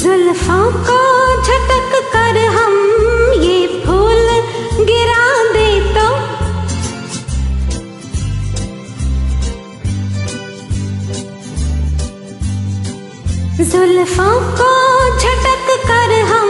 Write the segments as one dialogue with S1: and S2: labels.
S1: जुल्फों को झटक कर हम ये फूल गिरा दे तो। जुल्फों को झटक कर हम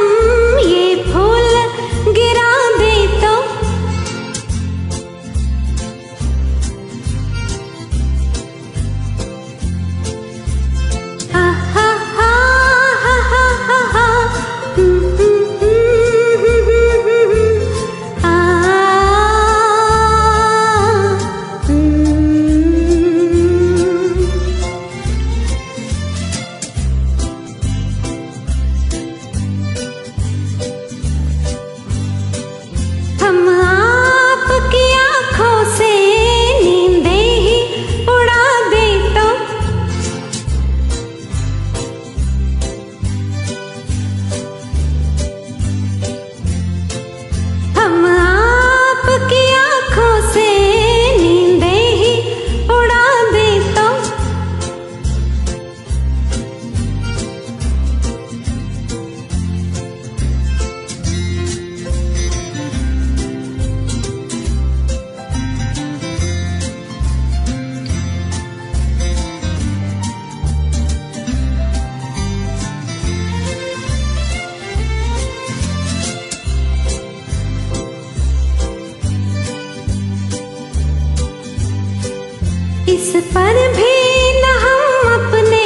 S1: पर भी न हम अपने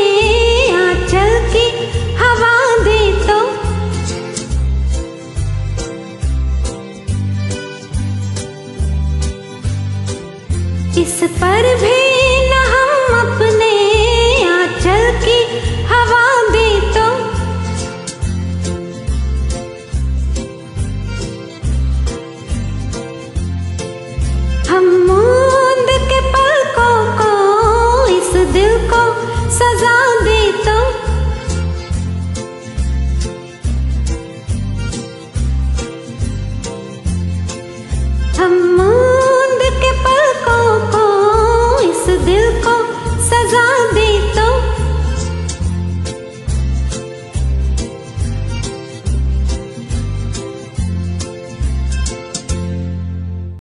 S1: आंचल की हवा दे तो। इस पर भी 萨扎。